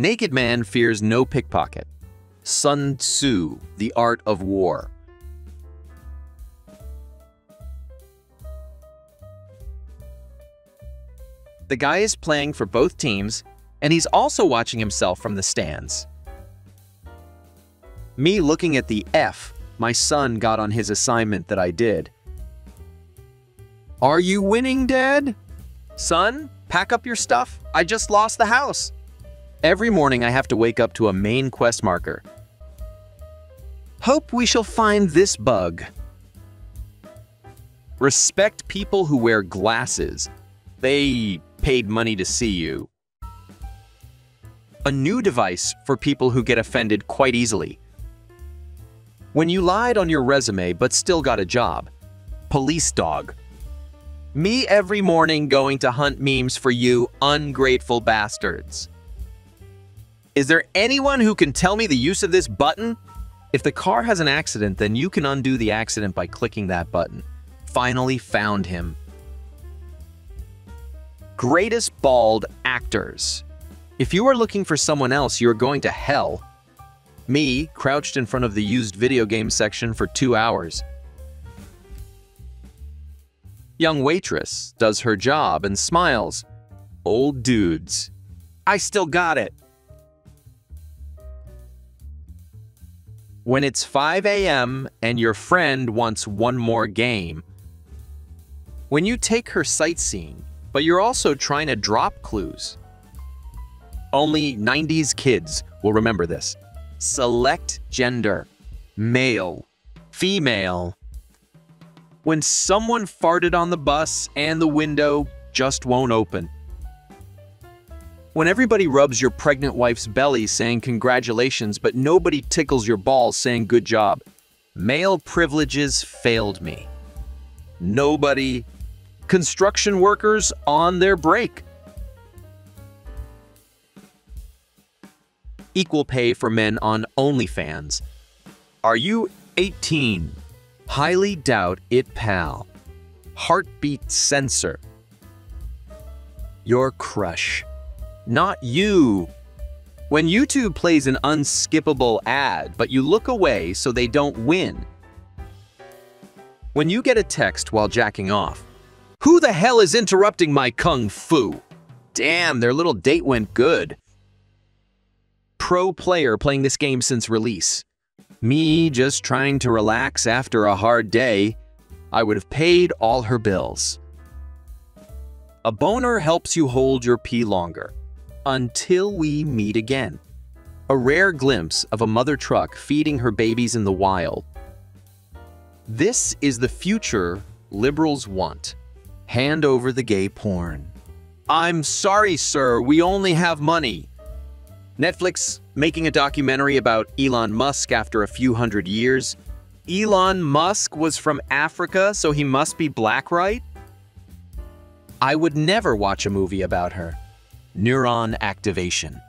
Naked man fears no pickpocket. Sun Tzu, The Art of War. The guy is playing for both teams, and he's also watching himself from the stands. Me looking at the F my son got on his assignment that I did. Are you winning, Dad? Son, pack up your stuff. I just lost the house. Every morning I have to wake up to a main quest marker. Hope we shall find this bug. Respect people who wear glasses. They paid money to see you. A new device for people who get offended quite easily. When you lied on your resume but still got a job. Police dog. Me every morning going to hunt memes for you ungrateful bastards. Is there anyone who can tell me the use of this button? If the car has an accident, then you can undo the accident by clicking that button. Finally found him. Greatest bald actors. If you are looking for someone else, you are going to hell. Me, crouched in front of the used video game section for two hours. Young waitress does her job and smiles. Old dudes. I still got it. When it's 5 a.m. and your friend wants one more game. When you take her sightseeing, but you're also trying to drop clues. Only 90s kids will remember this. Select gender. Male. Female. When someone farted on the bus and the window just won't open. When everybody rubs your pregnant wife's belly saying congratulations, but nobody tickles your balls saying good job. Male privileges failed me. Nobody construction workers on their break. Equal pay for men on OnlyFans. Are you 18? Highly doubt it, pal. Heartbeat sensor. Your crush. Not you. When YouTube plays an unskippable ad, but you look away so they don't win. When you get a text while jacking off, who the hell is interrupting my kung fu? Damn, their little date went good. Pro player playing this game since release. Me just trying to relax after a hard day. I would have paid all her bills. A boner helps you hold your pee longer. Until we meet again. A rare glimpse of a mother truck feeding her babies in the wild. This is the future liberals want. Hand over the gay porn. I'm sorry, sir, we only have money. Netflix making a documentary about Elon Musk after a few hundred years. Elon Musk was from Africa, so he must be black, right? I would never watch a movie about her. Neuron activation.